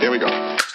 Here we go.